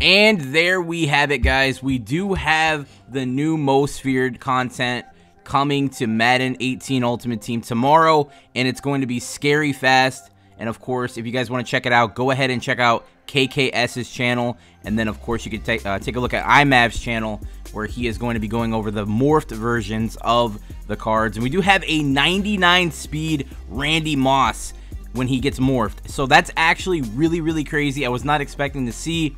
And there we have it, guys. We do have the new most feared content coming to Madden 18 Ultimate Team tomorrow, and it's going to be scary fast. And of course, if you guys want to check it out, go ahead and check out KKS's channel. And then, of course, you can take uh, take a look at IMAV's channel, where he is going to be going over the morphed versions of the cards. And we do have a 99 speed Randy Moss when he gets morphed. So that's actually really, really crazy. I was not expecting to see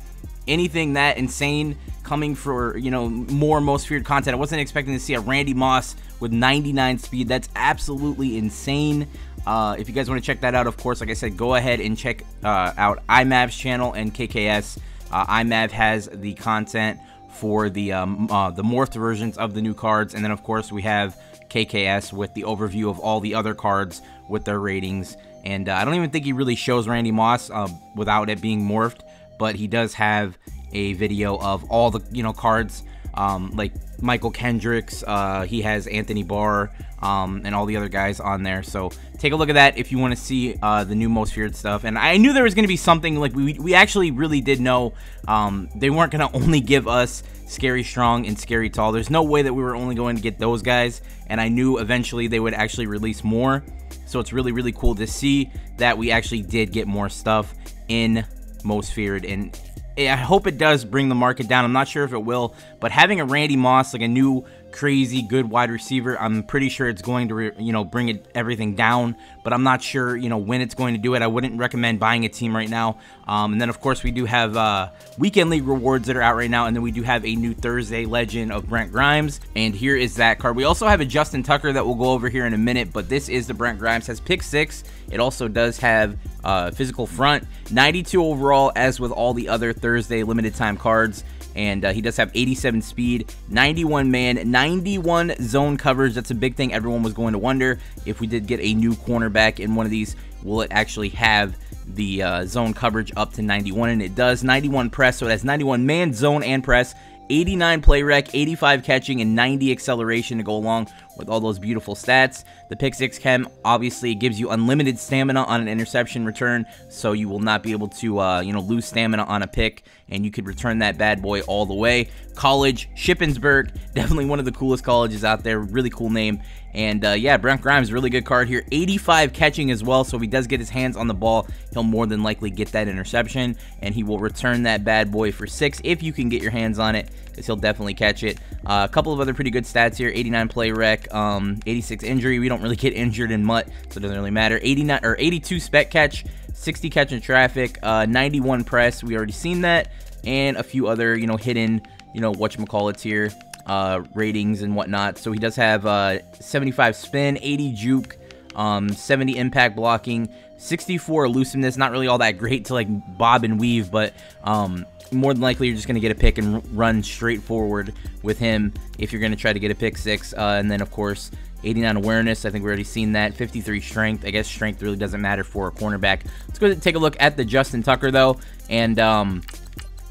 anything that insane coming for, you know, more most feared content. I wasn't expecting to see a Randy Moss with 99 speed. That's absolutely insane. Uh, if you guys want to check that out, of course, like I said, go ahead and check uh, out IMAV's channel and KKS. Uh, IMAV has the content for the um, uh, the morphed versions of the new cards, and then of course we have KKS with the overview of all the other cards with their ratings. And uh, I don't even think he really shows Randy Moss uh, without it being morphed, but he does have a video of all the you know cards um, like Mychal Kendricks. Uh, he has Anthony Barr um, and all the other guys on there. So take a look at that if you want to see uh, the new Most Feared stuff. And I knew there was going to be something like we, we actually really did know um, they weren't going to only give us Scary Strong and Scary Tall. There's no way that we were only going to get those guys. And I knew eventually they would actually release more. So it's really, really cool to see that we actually did get more stuff in Most Feared. And I hope it does bring the market down. I'm not sure if it will, but having a Randy Moss, like a new crazy good wide receiver. I'm pretty sure it's going to, you know, bring it everything down, but I'm not sure, you know, when it's going to do it. I wouldn't recommend buying a team right now. Um, and then, of course, we do have uh, weekend league rewards that are out right now, and then we do have a new Thursday legend of Brent Grimes, and here is that card. We also have a Justin Tucker that we'll go over here in a minute, but this is the Brent Grimes. Has pick six. It also does have uh, physical front, 92 overall, as with all the other Thursday limited time cards and uh, he does have 87 speed, 91 man, 91 zone coverage. That's a big thing. Everyone was going to wonder if we did get a new cornerback in one of these, will it actually have the uh, zone coverage up to 91? And it does. 91 press, so it has 91 man, zone, and press. 89 play rec, 85 catching, and 90 acceleration to go along with all those beautiful stats. The pick six chem obviously gives you unlimited stamina on an interception return, so you will not be able to uh, you know lose stamina on a pick, and you could return that bad boy all the way. College Shippensburg, definitely one of the coolest colleges out there. Really cool name. And uh, yeah, Brent Grimes, really good card here. 85 catching as well, so if he does get his hands on the ball, he'll more than likely get that interception, and he will return that bad boy for six if you can get your hands on it, because he'll definitely catch it. Uh, a couple of other pretty good stats here: 89 play rec, um, 86 injury. We don't really get injured in MUT, so it doesn't really matter. 89 or 82 spec catch, 60 catch in traffic, uh, 91 press. We already seen that, and a few other you know hidden you know whatchamacallits here uh, ratings and whatnot. So he does have uh, 75 spin, 80 juke, um, 70 impact blocking, 64 elusiveness. Not really all that great to like bob and weave, but um, more than likely you're just going to get a pick and run straight forward with him if you're going to try to get a pick six. Uh, and then, of course, 89 awareness. I think we've already seen that. 53 strength. I guess strength really doesn't matter for a cornerback. Let's go take a look at the Justin Tucker, though. And um,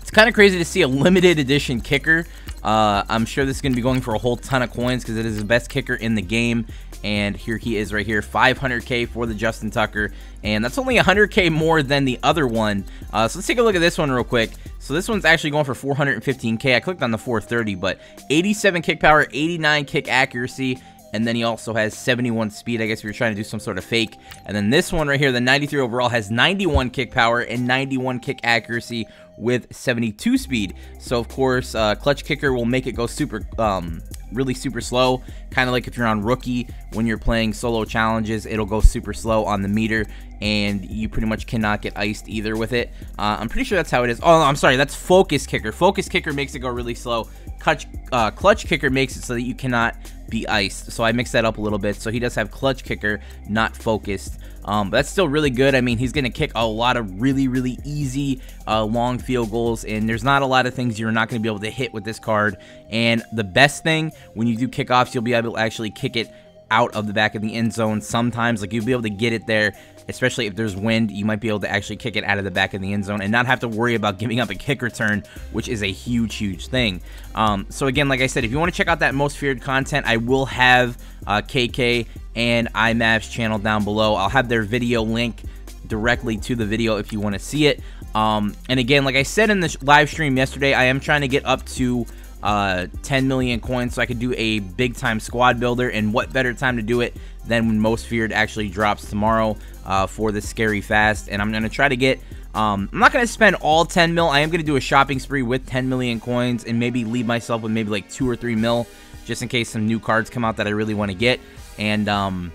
it's kind of crazy to see a limited edition kicker. Uh, I'm sure this is going to be going for a whole ton of coins because it is the best kicker in the game. And here he is right here, 500k for the Justin Tucker. And that's only 100k more than the other one. Uh, so let's take a look at this one real quick. So this one's actually going for 415k. I clicked on the 430, but 87 kick power, 89 kick accuracy, and then he also has 71 speed. I guess if you're trying to do some sort of fake. And then this one right here, the 93 overall, has 91 kick power and 91 kick accuracy with 72 speed. So of course, uh, clutch kicker will make it go super, um, really super slow. Kind of like if you're on rookie when you're playing solo challenges, it'll go super slow on the meter, and you pretty much cannot get iced either with it. Uh, I'm pretty sure that's how it is. Oh, I'm sorry, that's focus kicker. Focus kicker makes it go really slow. Clutch, uh, clutch kicker makes it so that you cannot be iced. So I mixed that up a little bit. So he does have clutch kicker, not focused. Um, but that's still really good. I mean, he's going to kick a lot of really, really easy uh, long field goals, and there's not a lot of things you're not going to be able to hit with this card. And the best thing, when you do kickoffs, you'll be able to actually kick it out of the back of the end zone sometimes. Like you'll be able to get it there, especially if there's wind. You might be able to actually kick it out of the back of the end zone and not have to worry about giving up a kick return, which is a huge, huge thing. Um, so again, like I said, if you want to check out that most feared content, I will have uh, KK and IMAV's channel down below. I'll have their video link directly to the video if you want to see it. Um, and again, like I said in the live stream yesterday, I am trying to get up to uh, 10 million coins so I could do a big time squad builder. And what better time to do it than when Most Feared actually drops tomorrow uh, for the Scary Fast. And I'm to try to get. Um, I'm not going to spend all 10 mil. I am going to do a shopping spree with 10 million coins and maybe leave myself with maybe like 2 or 3 mil just in case some new cards come out that I really want to get. And, um,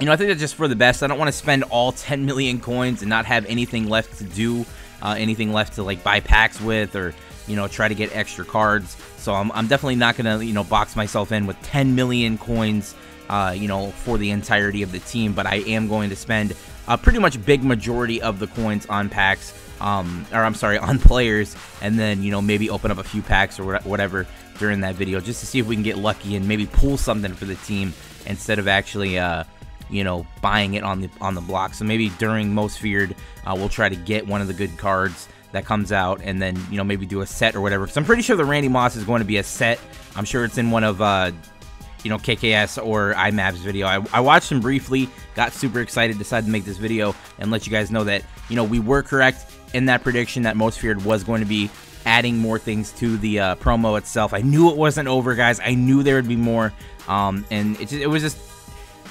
you know, I think that's just for the best. I don't want to spend all 10 million coins and not have anything left to do, uh, anything left to like buy packs with or, you know, try to get extra cards. So I'm, I'm definitely not going to, you know, box myself in with 10 million coins, uh, you know, for the entirety of the team. But I am going to spend a pretty much big majority of the coins on packs, um, or I'm sorry, on players, and then, you know, maybe open up a few packs or whatever during that video just to see if we can get lucky and maybe pull something for the team instead of actually, uh, you know, buying it on the on the block. So maybe during Most Feared, uh, we'll try to get one of the good cards that comes out and then, you know, maybe do a set or whatever. So I'm pretty sure the Randy Moss is going to be a set. I'm sure it's in one of, uh, you know, KKS or IMAV's video. I, I watched them briefly, got super excited, decided to make this video and let you guys know that, you know, we were correct in that prediction that Most Feared was going to be adding more things to the uh, promo itself. I knew it wasn't over, guys. I knew there would be more. Um, and it, just, it was just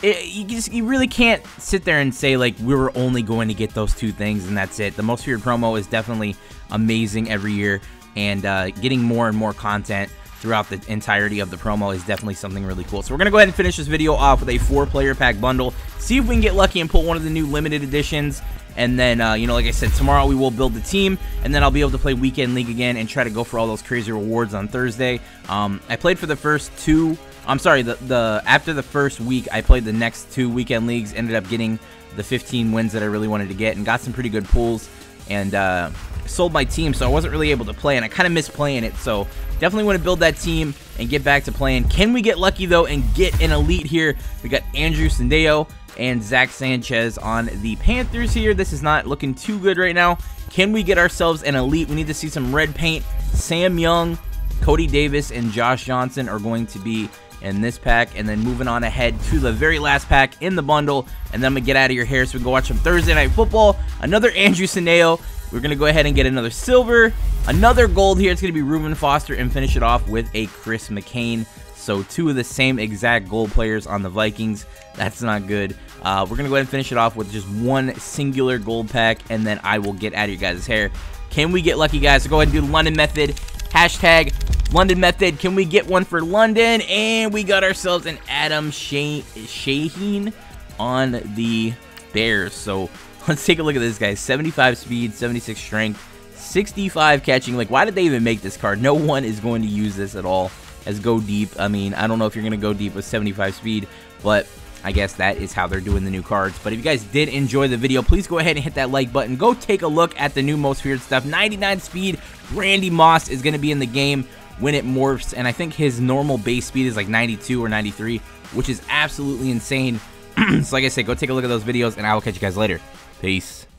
it, you just you really can't sit there and say like we were only going to get those two things and that's it. The most feared promo is definitely amazing every year, and uh, getting more and more content throughout the entirety of the promo is definitely something really cool. So we're gonna go ahead and finish this video off with a four-player pack bundle. See if we can get lucky and pull one of the new limited editions. And then, uh, you know, like I said, tomorrow we will build the team, and then I'll be able to play Weekend League again and try to go for all those crazy rewards on Thursday. Um, I played for the first two I'm sorry, the, the after the first week, I played the next two weekend leagues, ended up getting the 15 wins that I really wanted to get, and got some pretty good pulls, and uh, sold my team, so I wasn't really able to play, and I kind of missed playing it, so definitely want to build that team and get back to playing. Can we get lucky, though, and get an elite here? We got Andrew Sendejo and Zack Sanchez on the Panthers here. This is not looking too good right now. Can we get ourselves an elite? We need to see some red paint. Sam Young, Cody Davis, and Josh Johnson are going to be in this pack, and then moving on ahead to the very last pack in the bundle, and then I'm to get out of your hair so we can go watch some Thursday Night Football. Another Andrew Sendejo. We're going to go ahead and get another silver, another gold here. It's going to be Reuben Foster, and finish it off with a Chris McCain. So two of the same exact gold players on the Vikings. That's not good. Uh, we're going to go ahead and finish it off with just one singular gold pack, and then I will get out of your guys' hair. Can we get lucky, guys? So go ahead and do the London method. Hashtag London Method. Can we get one for London? And we got ourselves an Adam Shaheen on the Bears. So let's take a look at this guy. 75 speed, 76 strength, 65 catching. Like, why did they even make this card? No one is going to use this at all as go deep. I mean, I don't know if you're going to go deep with 75 speed, but I guess that is how they're doing the new cards. But if you guys did enjoy the video, please go ahead and hit that like button. Go take a look at the new Most Feared stuff. 99 speed, Randy Moss is going to be in the game when it morphs, and I think his normal base speed is like 92 or 93, which is absolutely insane. so like I said, go take a look at those videos, and I will catch you guys later. Peace.